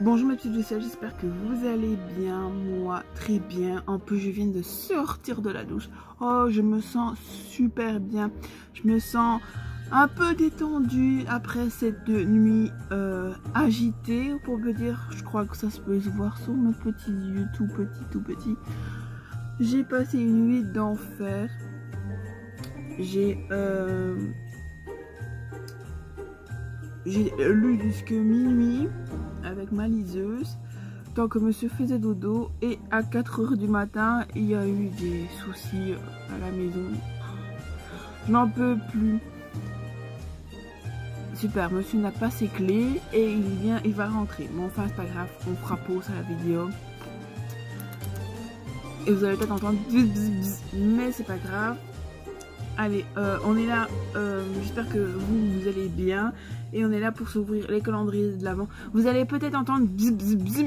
Bonjour mes petites douceurs, j'espère que vous allez bien, moi très bien. En plus je viens de sortir de la douche. Oh je me sens super bien. Je me sens un peu détendue après cette nuit euh, agitée. Pour me dire, je crois que ça se peut se voir sur mes petits yeux tout petits, tout petits. J'ai passé une nuit d'enfer. J'ai... Euh, j'ai lu jusqu'à minuit avec ma liseuse. Tant que monsieur faisait dodo et à 4 heures du matin il y a eu des soucis à la maison. Je n'en peux plus. Super monsieur n'a pas ses clés et il vient il va rentrer. Mais enfin c'est pas grave on fera pause à la vidéo. Et vous allez peut-être entendre mais c'est pas grave Allez, euh, on est là, euh, j'espère que vous, vous allez bien. Et on est là pour s'ouvrir les calendriers de l'avant. Vous allez peut-être entendre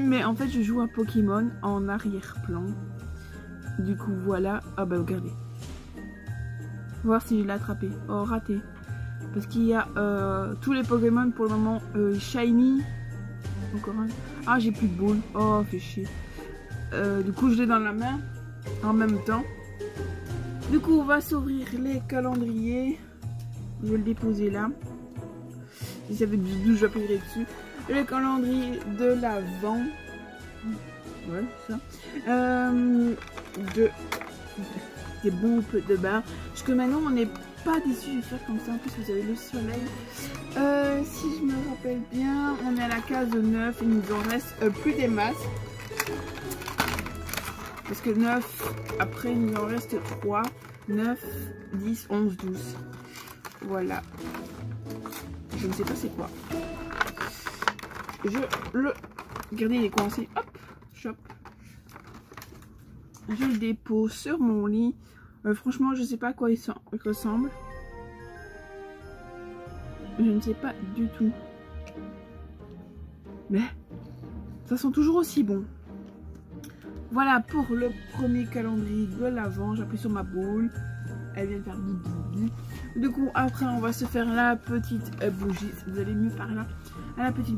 mais en fait je joue un Pokémon en arrière-plan. Du coup voilà, ah bah regardez. Voir si je l'ai attrapé. Oh raté. Parce qu'il y a euh, tous les Pokémon pour le moment Shiny. Encore un. Ah j'ai plus de boule. Oh fait chier. du coup je l'ai dans la main en même temps. Du coup, on va s'ouvrir les calendriers. Je vais le déposer là. Si ça fait du j'appuierai dessus. Le calendrier de l'avant. Ouais, ça. Euh, de, des boucles de bain. Jusque maintenant, on n'est pas déçu de faire comme ça. En plus, vous avez le soleil. Euh, si je me rappelle bien, on est à la case 9. Il nous en reste euh, plus des masses. Parce que 9, après il nous en reste 3. 9, 10, 11, 12. Voilà. Je ne sais pas c'est quoi. Je le... Regardez, il est coincé. Hop, chop. Je le dépose sur mon lit. Euh, franchement, je ne sais pas à quoi il ressemble. Je ne sais pas du tout. Mais ça sent toujours aussi bon. Voilà pour le premier calendrier de l'avant. J'appuie sur ma boule. Elle vient de faire Du coup, après, on va se faire la petite euh, bougie. Vous allez mieux par là. La petite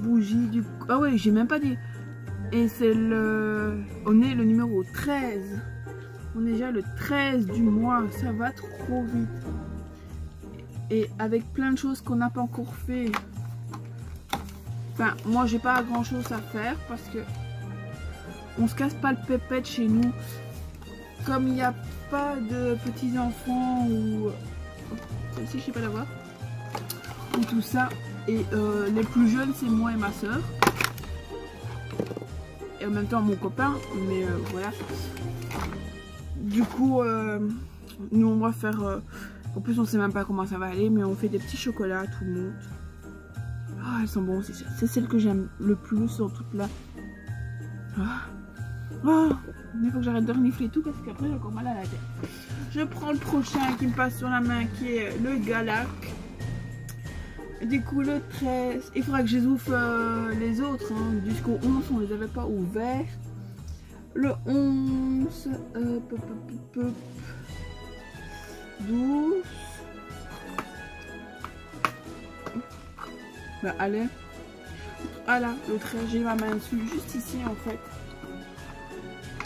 bougie du... Ah ouais, j'ai même pas dit. Et c'est le... On est le numéro 13. On est déjà le 13 du mois. Ça va trop vite. Et avec plein de choses qu'on n'a pas encore fait. Enfin, moi, j'ai pas grand chose à faire parce que on se casse pas le pépette chez nous. Comme il n'y a pas de petits enfants ou celle-ci je sais pas l'avoir ou tout ça. Et euh, les plus jeunes c'est moi et ma soeur et en même temps mon copain. Mais euh, voilà. Du coup euh, nous on va faire en plus on sait même pas comment ça va aller mais on fait des petits chocolats tout le monde. Ah elles sont bonnes c'est celle que j'aime le plus sur toute la ah. Oh, il faut que j'arrête de renifler tout parce qu'après j'ai encore mal à la tête. Je prends le prochain qui me passe sur la main qui est le Galac. Du coup le 13, il faudra que je les ouvre les autres. Hein. Jusqu'au 11 on les avait pas ouverts. Le 11, euh, 12. Bah allez. Voilà, le 13, j'ai ma main dessus, juste ici en fait.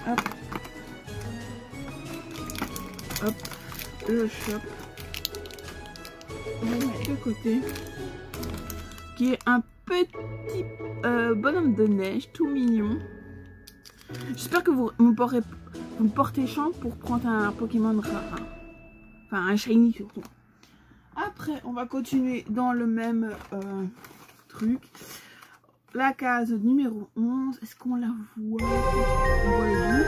Hop. Hop. Le shop. On va côté. Qui est un petit euh, bonhomme de neige, tout mignon. J'espère que vous me, portez, vous portez chance pour prendre un Pokémon rare. Enfin, un shiny surtout. Après, on va continuer dans le même euh, truc la case numéro 11. Est-ce qu'on la voit? On voit le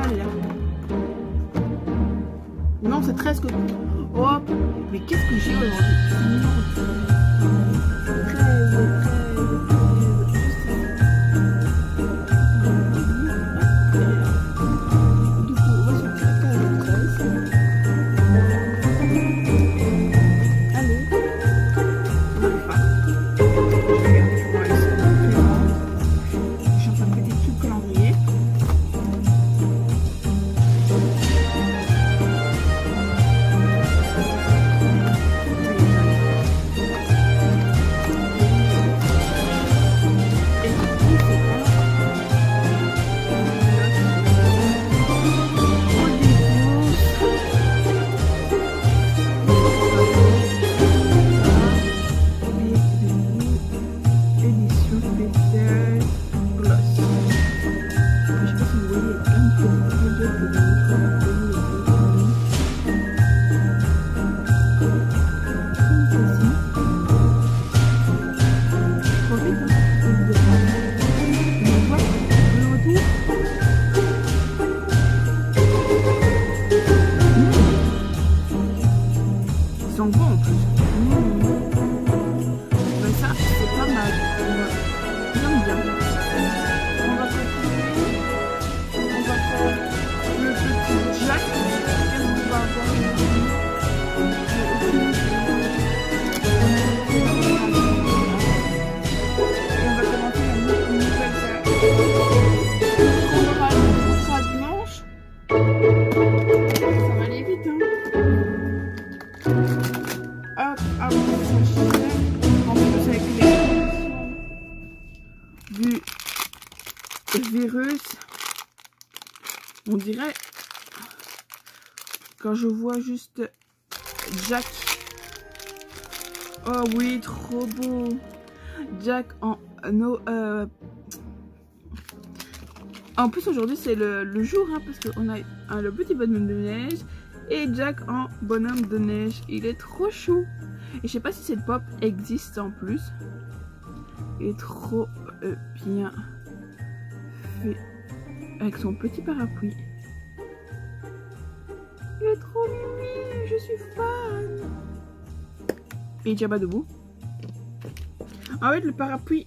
Allez là. Non, c'est 13 que... Hop Mais qu'est-ce que j'ai aujourd'hui? du virus on dirait quand je vois juste Jack oh oui trop beau Jack en no euh, en plus aujourd'hui c'est le, jour hein, parce qu'on a hein, le petit bonhomme de neige et Jack en bonhomme de neige. Il est trop chou. Et je sais pas si cette pop existe en plus. Il est trop euh, bien fait avec son petit parapluie. Il est trop mimi, je suis fan. Et il tient pas debout. En fait, le parapluie,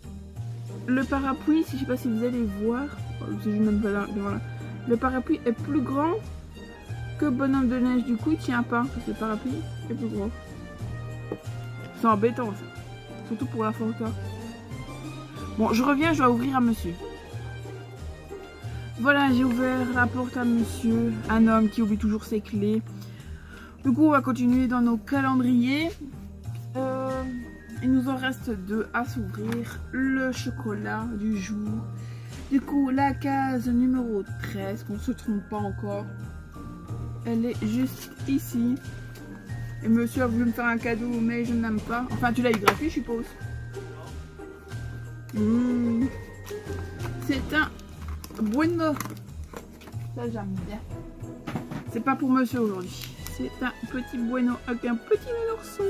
le parapluie, si je sais pas si vous allez voir, oh, même pas là, le parapluie est plus grand que bonhomme de neige. Du coup, il tient pas parce que le parapluie est plus gros. C'est embêtant ça. Surtout pour la photo. Bon, je reviens, je vais ouvrir à monsieur. Voilà, j'ai ouvert la porte à monsieur, un homme qui oublie toujours ses clés. Du coup, on va continuer dans nos calendriers. Euh, il nous en reste deux à s'ouvrir. Le chocolat du jour. Du coup, la case numéro 13, qu'on se trompe pas encore. Elle est juste ici. Et monsieur a voulu me faire un cadeau, mais je n'aime pas. Enfin, tu l'as eu gratuit, je suppose. Mmh. C'est un bueno. Ça, j'aime bien. C'est pas pour monsieur aujourd'hui. C'est un petit bueno avec un petit ourson.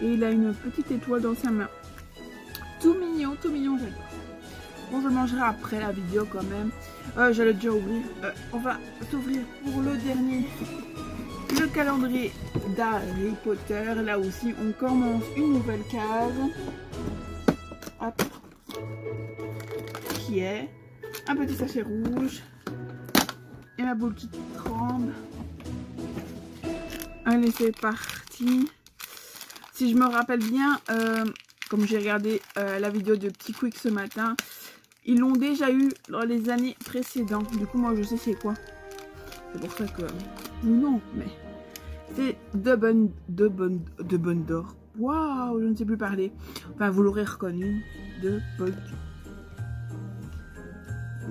Et il a une petite étoile dans sa main. Tout mignon, tout mignon, j'adore. Bon, je le mangerai après la vidéo quand même. Euh, J'allais déjà ouvrir. Euh, on va s'ouvrir pour le dernier le calendrier d'Harry Potter. Là aussi, on commence une nouvelle case. Hop. Qui est un petit sachet rouge. Et ma boule qui tremble. Allez, c'est parti. Si je me rappelle bien, euh, comme j'ai regardé euh, la vidéo de Petit Quick ce matin, ils l'ont déjà eu dans les années précédentes. Du coup, moi, je sais c'est quoi. C'est pour ça que... Non, mais... C'est de bonne, d'or. Waouh, je ne sais plus parler. Enfin, vous l'aurez reconnu. De bonne.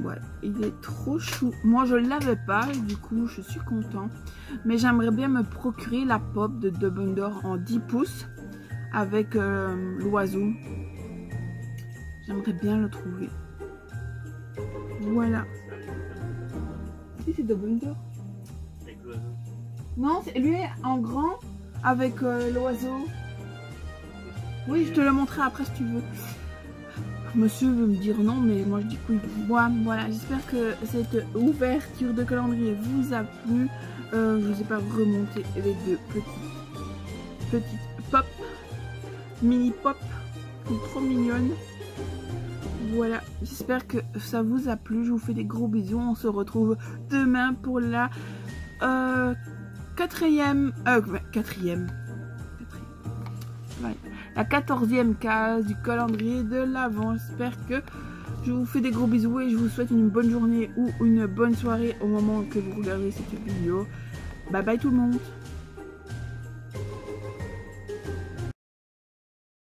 Ouais, il est trop chou. Moi, je ne l'avais pas, du coup, je suis content. Mais j'aimerais bien me procurer la pop de d'or en 10 pouces avec euh, l'oiseau. J'aimerais bien le trouver. Voilà. Si, c'est Dumbledore. Non, lui en grand avec euh, l'oiseau. Oui, je te le montrerai après si tu veux. Monsieur veut me dire non, mais moi je dis oui. voilà, j'espère que cette ouverture de calendrier vous a plu. Euh, je vous ai pas remonté les deux petites, petites pop, mini pop, trop mignonnes. Voilà, j'espère que ça vous a plu. Je vous fais des gros bisous. On se retrouve demain pour la euh, quatrième, euh, quatrième, la quatorzième case du calendrier de l'avant. J'espère que je vous fais des gros bisous et je vous souhaite une bonne journée ou une bonne soirée au moment que vous regardez cette vidéo. Bye bye tout le monde